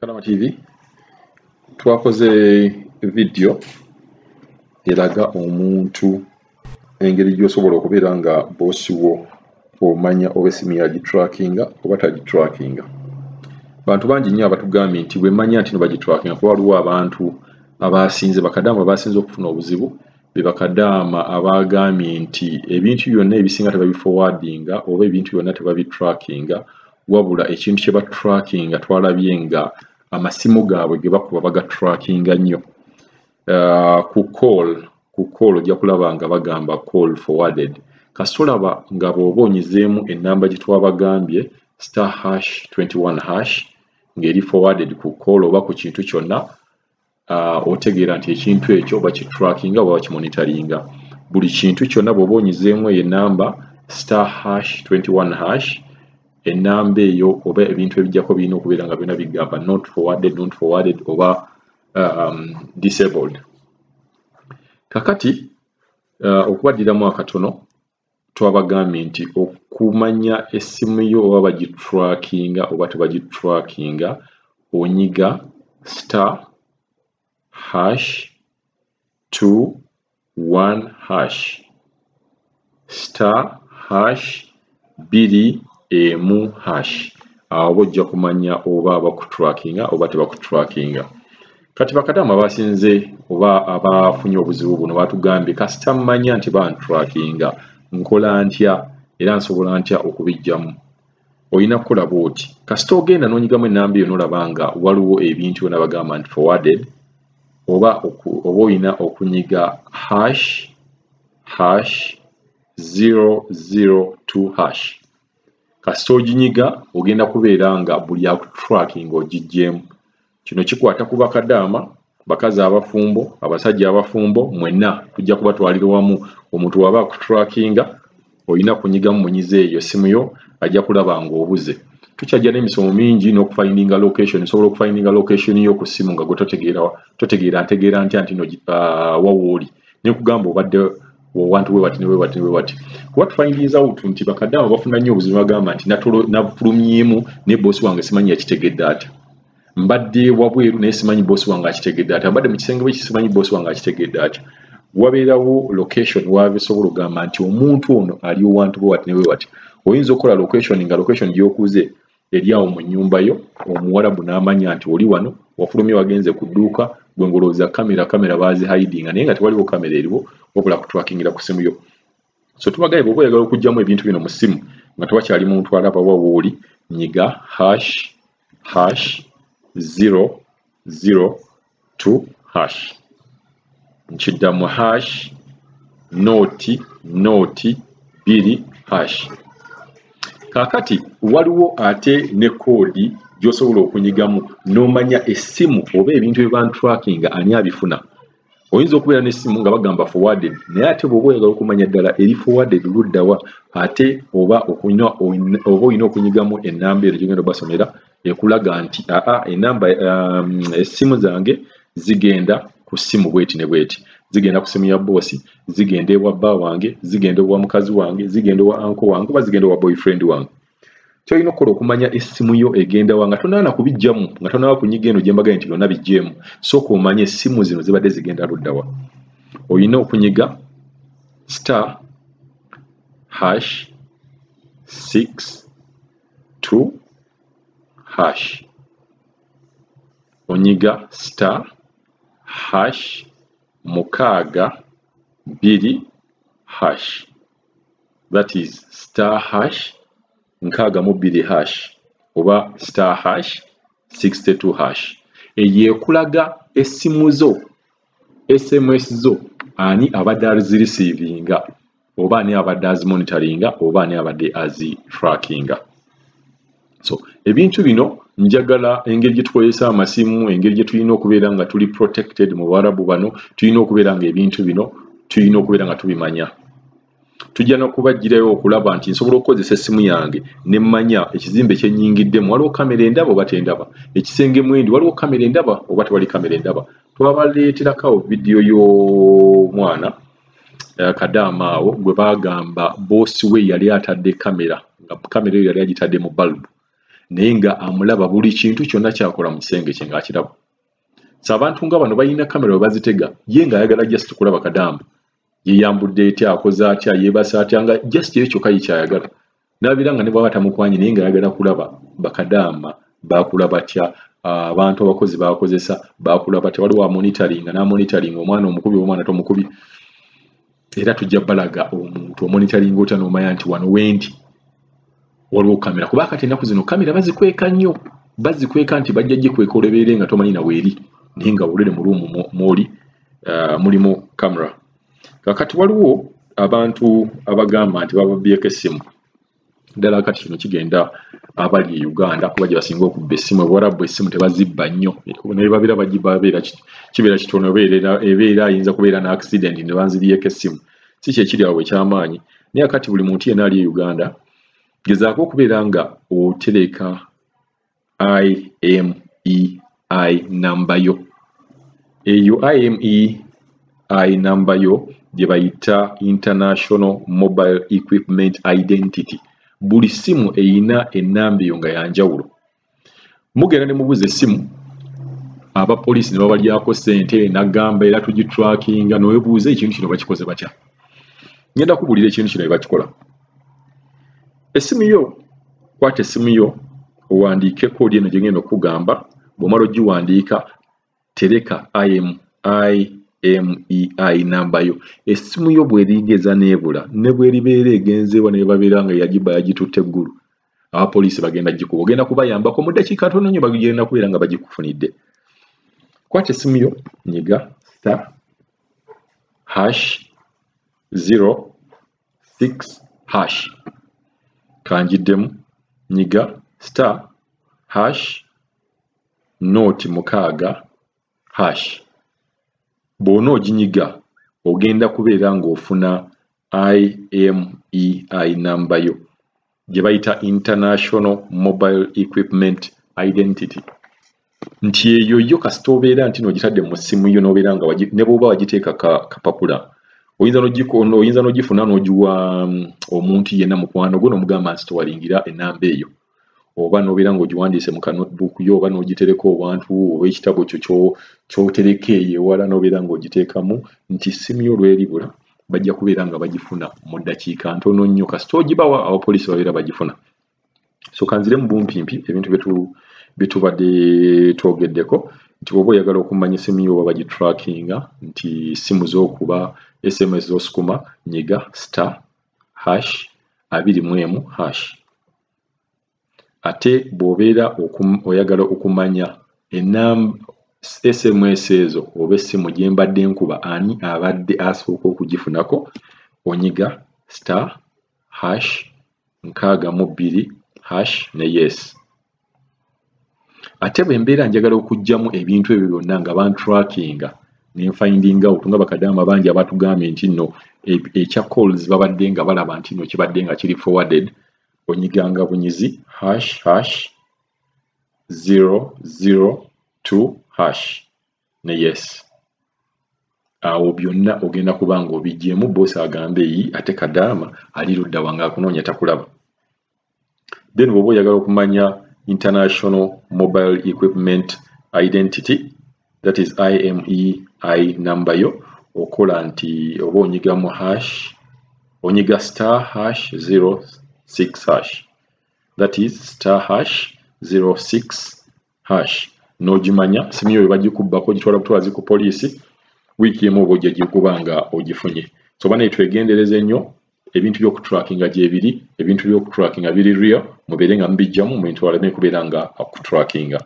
Kalama TV twakoze vidiyo eraga omuntu engeri gy'osobola okubeera nga boosi wo omanya oba essimu yagitrackinga oba tagitrackinga. Bantu bangi nnyo abatugambye nti bwe mmanya nti no bagitrackinga kuba waliwo abantu abasinze bakadaama abasinze okufuna obuzibu be bakadaama abagambye nti ebintu byonna ebisinga tebabiforwardinga oba ebintu byonna tebabitrackinga wabula ekintu kye batrackinga twalabye nga amasimu gaabwe ge bakuba bagatrackinga nnyo. Uh, ku call ku call ojja kulaba nga bagamba call forwarded kasitolaba nga bw'oba onyizeemu ennamba gye twabagambye star hash 21 hash ng'eri forwarded ku call oba ku kintu kyonna uh, otegeera nti ekintu ekyo bakitrackinga oba bakimonitaringa. Buli kintu kyonna bw'oba onyizeemu eyo ennamba star hash 21 hash ennamba eyo oba ebintu ebijjako birina okubeera nga byonna bigamba not forwarded not forwarded oba um, disabled. Kakati uh, okubaddiramu akatono twabagambye nti okumanya essimu yo oba bagitrackinga oba tebagitrackinga onyiga star hash 21 hash. Star hash biri emu hash awo ojja kumanya oba bakutrackinga oba tebakutrackinga kati bakadamu abasinze oba abafunye obuzibu buno batugambye kasita mmanya nti bantrackinga nkola ntya? Era nsobola ntya okubijjamu olina kukola bwoti. Kasita ogenda n'onyigamu ennamba eyo n'olaba nga waliwo ebintu byona bagamba nti forwarded oba oba olina okunyiga hash hash 002 hash kasita oginyiga ogenda kubeera nga buli akutracking ogijjeemu kino kikwata ku bakadaama bakazi abafumbo abasajja abafumbo mwenna tujja kubatwalira wamu. Omuntu waba akutrackinga olina kunyigamu munyize eyo simu yo ajja kulaba nga obuze tukyajja n'emisomo mingi n'okufindinga location osobola okufindinga location yo ku simu nga gwe totegeera ntegeera ntya nti no uh, wawooli nekugamba obadde wantu we bati ne we bati ne we bati kuba tufindinza out nti bakadaama bafuna nnyo obuzibu bagamba nti nafulumyemu ne boosi wange simanyi yakitegedde ati mbadde wabweru naye simanyi boosi wange akitegedde ati mbadde mu kisenge bwe kisimanyi boosi wange akitegedde ati wabeerawo location wabisobola okugamba nti omuntu ono ali owantu bwe wati ne we wati oyinza okukola location nga location gyokuze eri awo mu nnyumba yo omuwarabu n'amanya nti oli wano wafulumye wagenze ku dduuka gwe ngolooza kamera kamera baazi hidinga naye nga tewaliwo kamera eriwo wabula kutrackingira ku simu yo. So tubagaye bwoba oyagala okuggyamu ebintu bino mu simu nga tewakyali muntu alaba wawooli nyiga hash hash 002 hash. Nkiddamu hash nooti nooti biri hash. Kaakati waliwo ate ne koodi gy'osobola okunyigamu n'omanya essimu oba ebintu bye bantrackinga ani abifuna. Oyinza okubeera n'essimu nga bagamba forwarded naye ate bw'oba oyagala okumanya ddala eri forwarded luddawa ate oba oba olina okunyigamu ennamba ero gyogenda obasomera ekulaga nti aa enamba um, essimu zange zigenda ku ssimu bweti ne bweti. Zigenda ku simu ya boosi zigenda ewa bba wange zigenda ewa mukazi wange zigenda ewa anko wange oba zigenda ewa boyfriend wange kyolina okukola okumanya essimu yo egenda wa nga tonaana kubijjamu nga tonaba kunyiga eno gyembagaye nti byonna bijjeemu sooka omanye essimu zino zibadde zigenda luddawa olina okunyiga star hash 6 2 hash. Onyiga star hash mukaaga bbiri hash. That is star hash nkaaga mu bbiri hash oba star hash. 62 hash eyo ekulaga essimu zo sms zo ani abadde azirisiivinga oba ani abadde azimonitaringa oba ani abadde azitrackinga. So ebintu bino njagala engeri gye tukozesa amasimu engeri gye tulina okubeera nga tuli protected mu barabu bano tulina okubeera nga ebintu bino tulina okubeera nga tubimanya tujja n'okubagirayo okulaba nti nsobola okukozesa essimu yange nemmanya ekizimbe kyenyingiddemu waliwo kamera endaba oba tendaba? Ekisenge mwendi waliwo kamera endaba oba tewali kamera endaba? Twabaleeterakawo vidiyo y'omwana uh, kadaama awo gwe bagamba boosi we yali atadde kamera nga kamera eyo yali agitadde mu balubu naye nga amulaba buli kintu kyonna kyakola mu kisenge kye ng'akiraba. So abantu nga bano balina kamera we bazitega ye ng'ayagala just kulaba kadamba yeyambudde etya akoze atya yeebasa atya nga just eyo kyokka ye kyayagala nabira nga ne bwaba tamukwanye naye ng'ayagala kulaba bakadamba bakula batya abantu abakozi bakozesa bakula batya waliwo amonitaringa n'amonitaringa omwana omukubi omwana tomukubi. Era tujja balaga omuntu omonitaringa otya n'omanya nti wano wendi. Waliwo kamera kuba kati ennaku zino kamera bazikweka nnyo bazikweka nti bajja gikweka olebeere nga tomanyi naweeri naye nga bulere mu ruumu mwoli uh, mulimu kamera kakati waliwo abantu abagamba nti bababyeko essimu ddala kati kino kigenda abali e uganda kuba gye basinga okubba essimu ebwarabu essimu tebazibba nnyo. Naye babira bagibabeera kibeera kitono ebeera ayinza kubeera ne accident ne banzibyeko essimu. Si kyekiri awo ekyamaanyi naye akati buli muntu yenna ali e uganda gezaako okubeera nga otereka imei namba yo. Eyo imei namba yo gye bayita international mobile equipment identity. Buli ssimu eyina ennamba eyo nga yanjawulo. Mugenda ne mubuza essimu. Abapoliisi ne babalyako ssente nagamba era tugitrakinga nowebuuza ekintu kino bakikoze batya? Ngenda kubuulira ekintu kino ebakikola essimu yo kwata essimu yo owandiike koodi eno gyengenda okukugamba bwomala ogiwandiika tereka imei namba yo essimu yo bwerigeza neebula ne bweribeera egenzeewa nebabeera nga yagiba yagitutte eggulu. Abapoliisi bagenda gikuba ogenda kubayambako mu ddakiika ntono nnyo bagenda kubeera nga bagikufunidde kwata essimu yo nyiga star hash 06 hash. Kanjiddemu nyiga star hash nooti mukaaga hash bw'ona oginyiga ogenda kubeera ng'ofuna imei namba yo gye bayita international mobile equipment identity. Nti eyo yo kasita obeera nti noogitadde mu ssimu yo nobeera nga ne bwoba wagiteeka kapapula oyinza n'ogifuna n'ogiwa mm, omuntu yenna mukwano gwo n'omugamba nti towalingira enamba eyo oba nobeera ngaogiwandiise mu kanotebook yo oba n'ogitereka obantu oba ekitabo kyo kyotereka eyo ewala nobeera ngaogiteekamu nti ssimu yo olweribula bajja kubeera nga bagifuna mu ddakiika ntono nnyo. Kasita ogibawa abapoliisi babeera bagifuna. So kanzire mu bumpimpi ebintu byetubadde twogeddeko nti oba oyagala okumanya essimu yo oba bagitrackinga nti simu z'okuba sms z'osukuma nyiga star hash abiri mu emu hash ate bw'obeera oyagala okumanya sms ezo oba essimu gye mbadde nkuba ani abadde asooka okugifunako? Onyiga star hash nkaaga mu bbiri hash ne yes. Ate bwe mbeera njagala okuggyamu ebintu ebyo byonna nga bantrackinga nenfinding out nga bakadama bangi abatugambye nti nno ekya calls babadde nga balaba nti nno kibadde nga kiri forwarded onyiganga bunyizi hash hash 002 hash ne yes. Awo byonna ogenda kuba nga obijjemu boosi agambe eyi ate kadaama ali ludda wange akunoonya takulaba. Then bwoba oyagala okumanya international mobile equipment identity that is imei number yo okola nti oba onyigamu hash onyiga star hash 06 hash. That is star hash 06 hash. N'ogimanya simu yo webagikubbako ogitwala butwazi ku poliisi wiiki emu oba ojja gikuba nga ogifunye. So banaye twegendereze nnyo ebintu by'okutrackinga gyebiri ebintu by'okutrackinga biri real mubeere nga mubijjamu muntu aleme kubeera nga akutrackinga